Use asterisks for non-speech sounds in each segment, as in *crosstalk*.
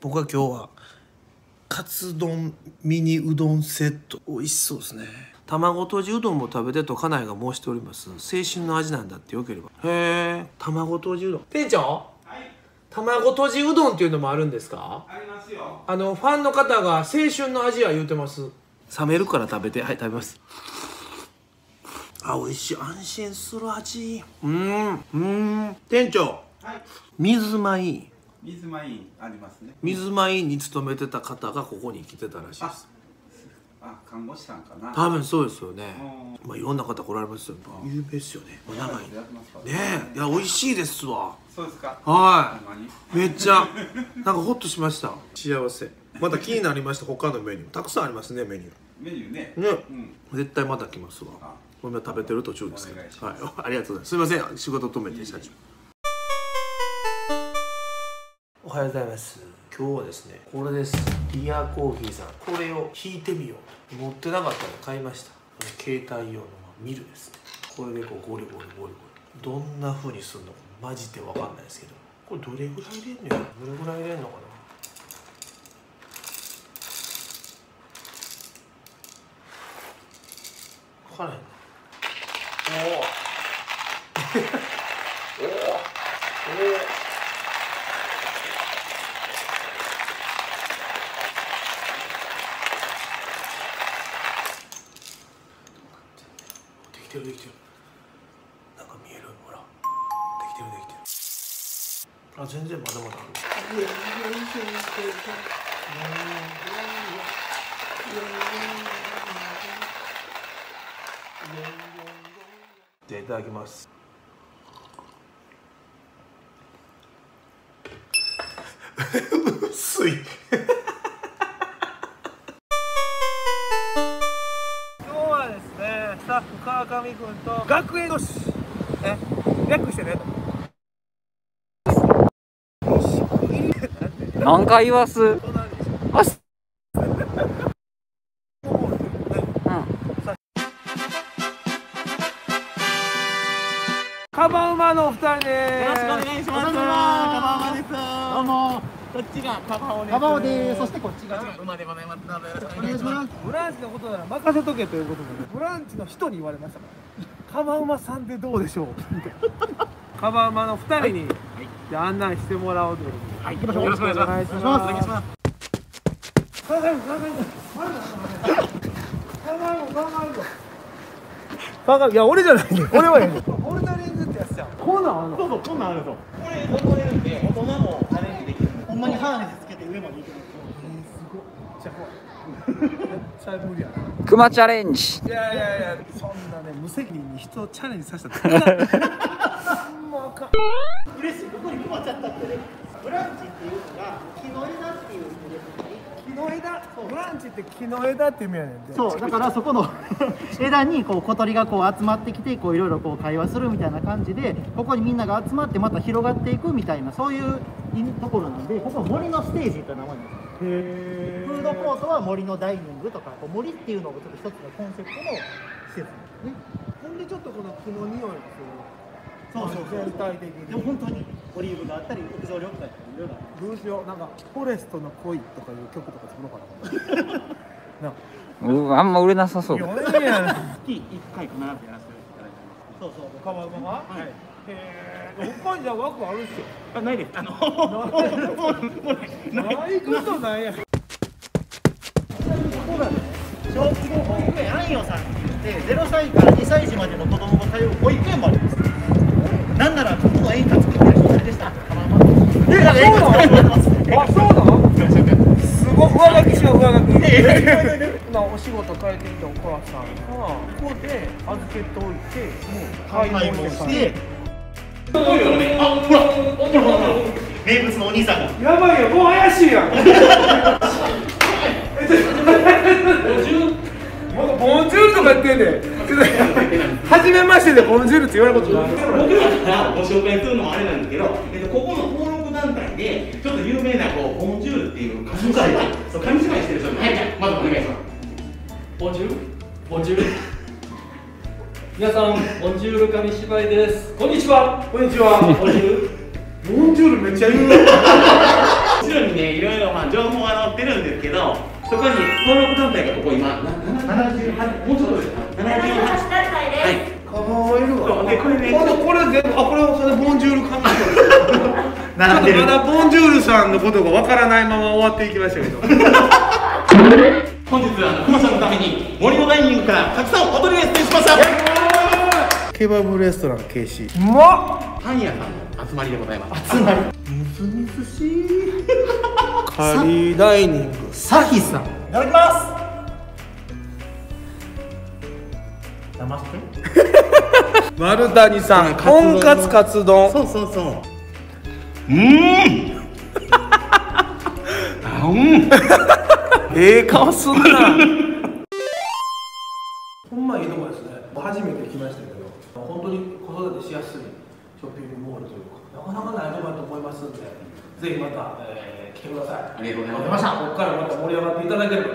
僕は今日はカツ丼ミニうどんセット。美味しそうですね。卵とじうどんも食べてと家内が申しております。青春の味なんだってよければ。へえ。卵とじうどん。店長？卵とじうどんっていうのもあるんですか？ありますよ。あのファンの方が青春の味は言うてます。冷めるから食べて。はい食べます。あ美味しい。安心する味。うーん。うーん。店長。はい。水米水米ありますね。水米に勤めてた方がここに来てたらしいです。あ、看護師さんかな。多分そうですよね。うまあいろんな方来られますよ。有名ですよね。長いねやってますか。え。いや美味しいですわ。そうですか。は。い。めっちゃ。なんかホッとしました。幸せ。また気になりました他のメニュー。たくさんありますねメニュメニューね。ーね。うん。絶対また来ますわ。あ、今食べてる途中ですけど。はい。ありがとうございます。すいません。仕事止めて社長おはようございます。今日はですねこれです。リアコーヒーさん。これを引いてみよう持ってなかったので買いました。携帯用のミルですね。これでこうゴリゴリゴリゴリ。どんな風にするのかマジでわかんないですけど。これどれぐらい入れんのやどれぐらい入れんのかな？分からへんなおおお *laughs* おおできてるできてるなんか見えるほらできてるできてるあ全然まだまだあるじゃあいただきます。薄い。今日はですねスタッフ川上君と学園都市ね略してね。何回言わす？カバウマのお二人ですよろしくお願いします。カバオです。どうも。こっちがカバオです。カバオです。そしてこっちが馬でございます。よろしくお願いします。ブランチのことなら任せとけということで、ね、ブランチの人に言われましたからカバウマさんでどうでしょうカバウマの二人に、じゃあ案内してもらおうということではい、行きましょう。よろしくお願いします。お願いしますお願いします。カバウマカバウマカバウマカバウマカバウマいや俺じゃないね俺はこうなんあんのそうそう、こんなんあるぞ。これ登れるんで、大人もチャレンジできる。ほんまにハーネスつけて上まで行ける。めっちゃ無理クマチャレンジいやいやいやそんなね無責任に人をチャレンジさせたら *laughs* ほんまあかん嬉しい、ここに困っちゃったってね。ブランチっていうのが木の枝っていうの枝ブランチって木の枝って意味やねんでそう、だからそこの *laughs* 枝にこう小鳥がこう集まってきて、こういろいろこう会話するみたいな感じで、ここにみんなが集まってまた広がっていくみたいなそういうところなんで、ここ森のステージって名前なんですよ。へフードコートは森のダイニングとか、こう森っていうのがちょっと一つのコンセプトの施設なんですね。ほんでちょっとこの木の匂いがするそうそう全体的でもに本当にオリーブがあったり、屋上緑化とかいろいろある。どうしようなんかフォレストの恋とかいう曲とか作ろうかななんかうあんま売れなさそういや俺やな月1回必ずやらせていただいてます。そうそう。カバウマがはい。へえ他にじゃあ枠あるっしあ、ないです。あの、*laughs* ょないことないやん小規模保育園安養さんって言って、0歳から2歳児までの子供が通う保育園もあるんです。なんならここが演歌作って。る人誰でしたえあそうなのあそうなのすごい上書きしよう上書き。今お仕事変えてきたお母さん。がここで預けておいてもう買い物して。すごいよねあほらほらほらほら名物のお兄さんがやばいよもう怪しいやん50僕ボンジュールとか言ってんで、はじめましてでボンジュールって言われることない僕らご紹介するのもあれなんですけど、えっと、ここの登録団体で、ちょっと有名なこうボンジュールっていう紙芝居、そう紙芝居してる人に、はい、じゃ、まずお願いします。ボンジュール？ボンジュール？皆さん、ボンジュール紙芝居です。こんにちは。こんにちは。ボンジュール？ボンジュールめっちゃ言う。*laughs* ちろにね、いろいろまあ情報が載ってるんですけど、そこに登録団体がここ今な78もうちょっとですか？78はい。かわい。るそうでこれねこれこれ全部あこれはそれボンジュールカンちょっとまだボンジュールさんのことがわからないまま終わっていきましたけど。本日は熊さんのために森のダイニングからたくさんお取り寄せしましたケバブレストラン KC うまパン屋さんの集まりでございます。つまり。みずみずしいカリーダイニングサヒさんいただきます生スプ丸谷さんとんかつカツ丼そうそうそううんあうんええ顔すんなほんまいいとこですね初めて来ましたけど本当に子育てしやすいショッピングモールというかなかなかないところだと思いますんでぜひまた、えー来てください。ありがとうございますここからまた盛り上がっていただければと。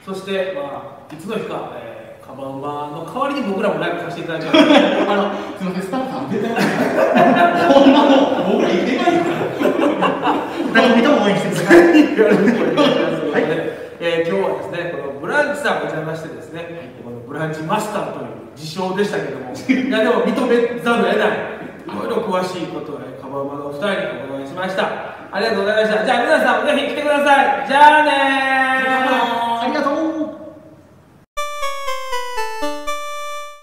そしてまあいつの日か、えー、カバンバの代わりに僕らもライブさせていただきます。*laughs* あのすみませんスタッフさん。出てないこんなもん僕ら行けないから誰も人も応援してください *laughs* はい、えー今日はですね、このブランチさんをお邪魔してですね、このブランチマスターという自称でしたけども、いやでも認めざるを得ない、いろいろ詳しいことをね、カバウマのお二人にお伺いしました。ありがとうございました。じゃあ皆さんもぜひ来てください。じゃあねー。ありがとう。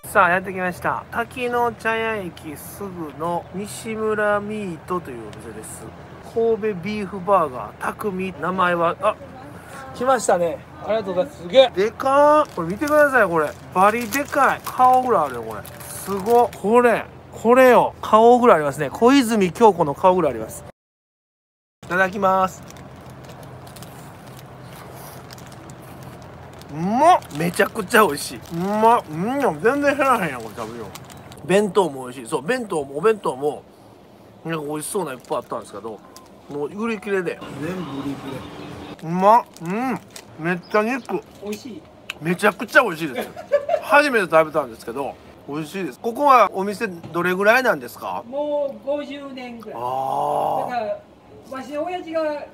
さあやってきました。滝の茶屋駅すぐの西村ミートというお店です。神戸ビーフバーガー匠名前はあ来ましたね。ありがとうございます。すげえ。でかーこれ見てくださいこれ。バリでかい。顔ぐらいあるよこれ。すごこれ。これよ。顔ぐらいありますね。小泉京子の顔ぐらいあります。いただきます。うまっめちゃくちゃ美味しい。うまっうん全然減らへんやんこれ食べよう。弁当も美味しい。そう弁当もお弁当もなんか美味しそうないっぱいあったんですけどもう売り切れで。全部売り切れ。うまっうんめっちゃ肉。美味しい。めちゃくちゃ美味しいです。初めて食べたんですけど美味しいです。ここはお店どれぐらいなんですか？もう50年ぐらい。だあからわしの親父が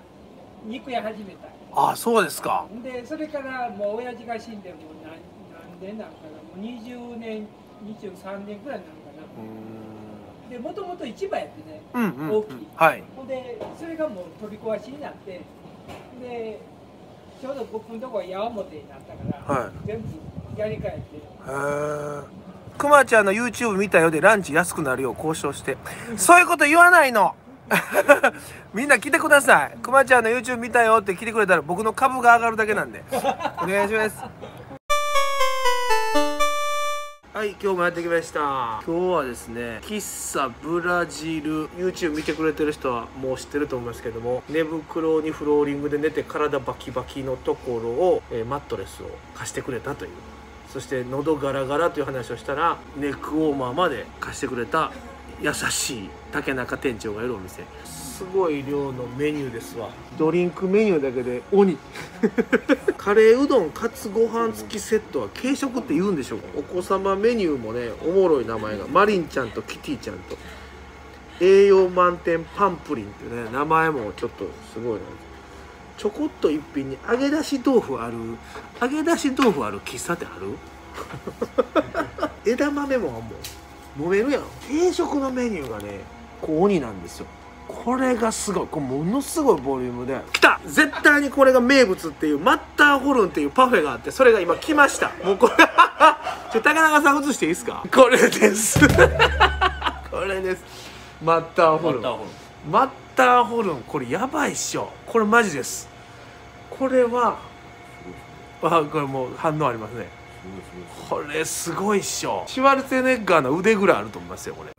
肉屋始めた。ああそうですか。でそれからもう親父が死んでもう何何年なんかな。もう20年23年ぐらいなのかな。でもともと市場やってねうんうん、うん。大きい、はい。ほんでそれがもう取り壊しになってでちょうど僕のとこは矢面になったから、はい。全部やり替えて。へえくまちゃんの YouTube 見たよでランチ安くなるよう交渉して。そういうこと言わないの。*laughs* みんな来てください。くまちゃんの YouTube 見たよって来てくれたら僕の株が上がるだけなんで。お願いします。はい今日もやってきました。今日はですね喫茶ブラジル YouTube 見てくれてる人はもう知ってると思いますけども寝袋にフローリングで寝て体バキバキのところを、えーマットレスを貸してくれたというそして喉ガラガラという話をしたらネックウォーマーまで貸してくれた優しい竹中店長がいるお店。すごい量のメニューですわ。ドリンクメニューだけで鬼。*laughs* カレーうどんかつご飯付きセットは軽食って言うんでしょうか？お子様メニューもねおもろい名前がマリンちゃんとキティちゃんと。栄養満点パンプリンっていうね名前もちょっとすごいなちょこっと一品に揚げ出し豆腐ある。揚げ出し豆腐ある喫茶店ある？*laughs* 枝豆もあんもん。飲めるやん。定食のメニューがねこう鬼なんですよ。これがすごい。これものすごいボリュームで。来た！絶対にこれが名物っていうマッターホルンっていうパフェがあってそれが今来ました。もうこれ。*laughs* ちょ高中さん映していいですか？これです。*laughs* これです。マッターホルン。マッターホルンこれやばいっしょ。これマジです。これはあこれもう反応ありますね。これすごいっしょ。シュワルツェネッガーの腕ぐらいあると思いますよこれ。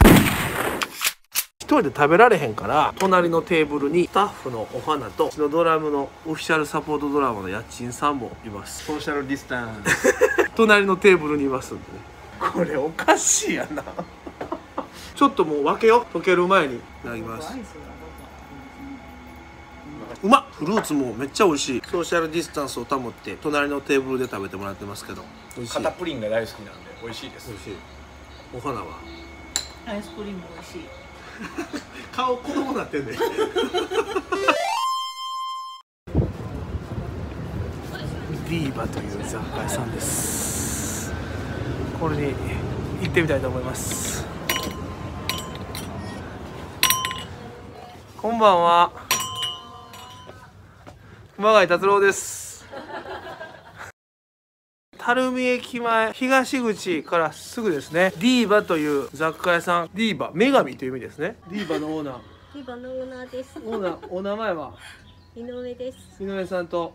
一人で食べられへんから隣のテーブルにスタッフのお花とうちのドラムのオフィシャルサポートドラムの家賃さんもいます。ソーシャルディスタンス。*laughs* 隣のテーブルにいますんでね。これおかしいやな。ちょっともう分けよう。溶ける前にいただきますうまっ。フルーツもめっちゃ美味しい。ソーシャルディスタンスを保って隣のテーブルで食べてもらってますけど。美味しい。片プリンが大好きなんで美味しいです。美味しい。お花は？アイスプリンも美味しい。*laughs* 顔子供なってんね。ビーバという雑貨屋さんです。これに行ってみたいと思います。こんばんは。熊谷達郎です。垂水駅前東口からすぐですね。ディーバという雑貨屋さん。ディーバ女神という意味ですね。ディーバのオーナー。リバのオーナーです。オーナーお名前は？井上です。井上さんと？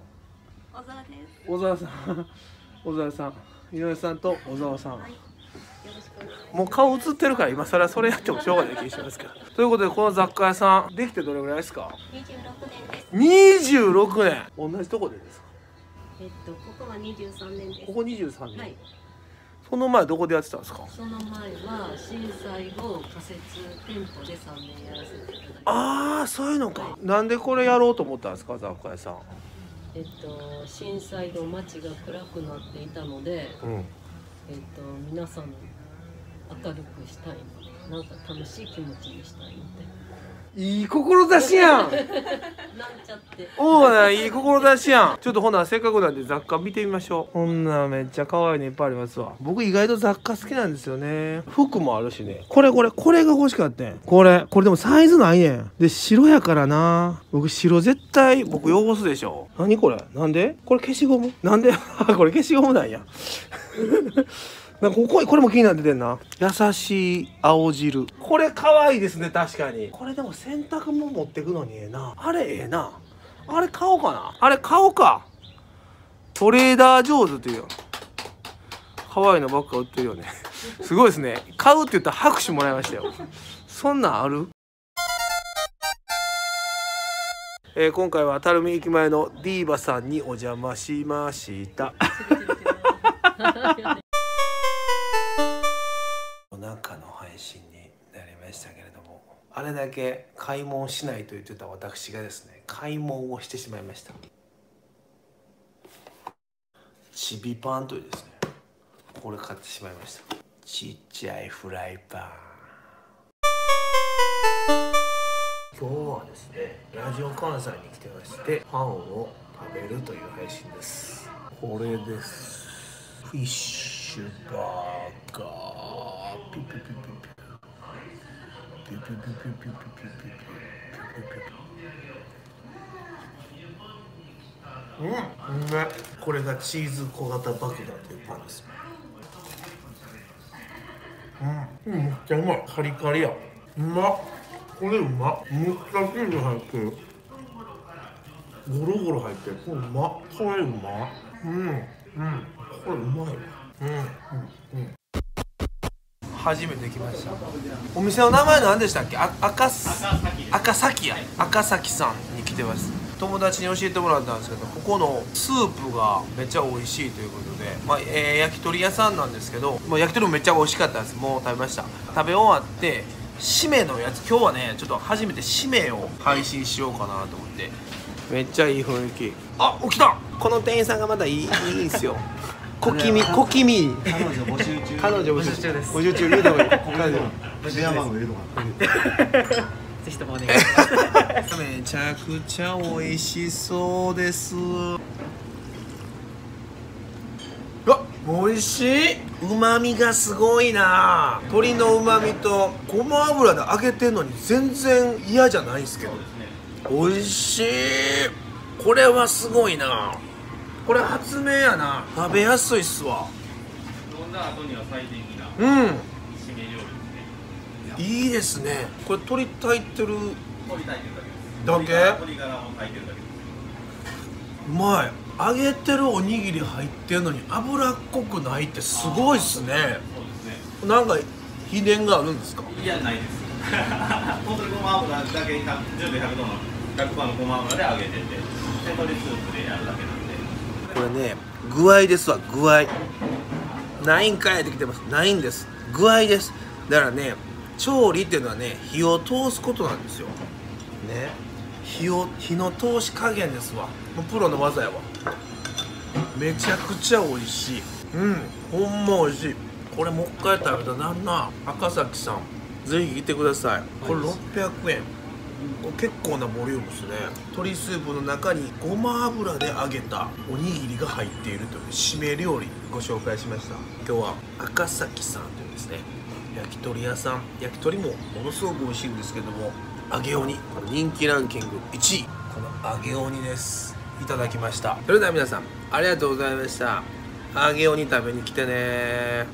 小沢です。小沢さん。*laughs* 小沢さん。井上さんと小沢さん。よろしくお願いしもう顔映ってるから今更それやってもしょうがない気がしますけど。ということでこの雑貨屋さんできてどれぐらいですか？ます。26年。26年。同じとこでですか？えっとここは23年です。ここ23年、はい。その前どこでやってたんですか？その前は震災後仮設店舗で3年やらせていただいて。ああそういうのか。なんでこれやろうと思ったんですか？雑貨屋さん。えっと震災後街が暗くなっていたので、うん。えっと皆さん明るくしたいの。なんか楽しい気持ちにしたいのいい志やん *laughs* って。おおないい志やん。ちょっとほなせっかくなんで雑貨見てみましょう。こんなめっちゃ可愛いのいっぱいありますわ。僕意外と雑貨好きなんですよね。服もあるしね。これこれこれが欲しかったん。これこれでもサイズないねん。で白やからな。僕白絶対僕汚すでしょ。何これ？なんで？これ消しゴム。なんで？*laughs* これ消しゴムなんや。*laughs* なんかこここれも気になっててんな。優しい青汁。これ可愛いですね確かに。これでも洗濯も持ってくのにええな。あれええなあれ買おうかな。あれ買おうか。トレーダー上手っていう。よ可愛いのばっか売ってるよね。*laughs* すごいですね。買うって言ったら拍手もらいましたよ。そんなんある？えー今回は垂水駅前のディーバさんにお邪魔しました。あれだけ買い物しないと言ってた私がですね買い物をしてしまいました。チビパンというですねこれ買ってしまいました。ちっちゃいフライパン。今日はですねラジオ関西に来てましてパンを食べるという配信です。これです。フィッシュバーガー。ピピピピピうん、うめこれがチーズ小型爆弾というパンですうん、うん、めっちゃうまいカリカリやうまこれうまむっちゃチーズ入ってるゴロゴロ入ってるこれうまこれうまうんうん。これうまいわ。うんうんうん。初めて来ました。お店の名前何でしたっけ？あ赤す赤崎。や。赤崎さんに来てます。友達に教えてもらったんですけどここのスープがめっちゃ美味しいということで、まあえー焼き鳥屋さんなんですけど、まあ、焼き鳥もめっちゃ美味しかったです。もう食べました。食べ終わって締めのやつ今日はねちょっと初めて締めを配信しようかなと思って。めっちゃいい雰囲気。あ起きた。この店員さんがまだいいいいんすよ小気味小気味彼女募集中。彼女募集中です。募集中言うてもいい彼女電話番号入れとか *laughs* ぜひともお願いします。*laughs* めちゃくちゃ美味しそうです。うわ美味しい。うまみがすごいな。鶏のうまみとごま油で揚げてんのに全然嫌じゃないんですけど。美味しい。これはすごいなこれ発明やな。食べやすいっすわ。飲んだ後には最適なうん。締め料理ですねいいですね。これ鶏炊いてる鶏炊いてるだけだけ鶏ガラを炊いてる。だけ？うまい。揚げてるおにぎり入ってんのに脂っこくないってすごいっすね。そうですねなんか秘伝があるんですか？いやないです。本当にごま油だけ10度100度の100%のごま油で揚げててで鶏スープでやるだけなんで。これね具合ですわ具合。ないんかいってきてます。ないんです。具合です。だからね調理っていうのはね火を通すことなんですよ。ね。火を火の通し加減ですわ。もうプロの技やわ。めちゃくちゃ美味しい。うん。ほんま美味しい。これもう一回食べたなんな赤崎さんぜひ来てください。これ600円結構なボリュームですね。鶏スープの中にごま油で揚げたおにぎりが入っているという締め料理ご紹介しました。今日は赤崎さんというですね焼き鳥屋さん。焼き鳥もものすごく美味しいんですけども揚げ鬼人気ランキング1位。この揚げ鬼です。いただきました。それでは皆さんありがとうございました。揚げ鬼食べに来てね。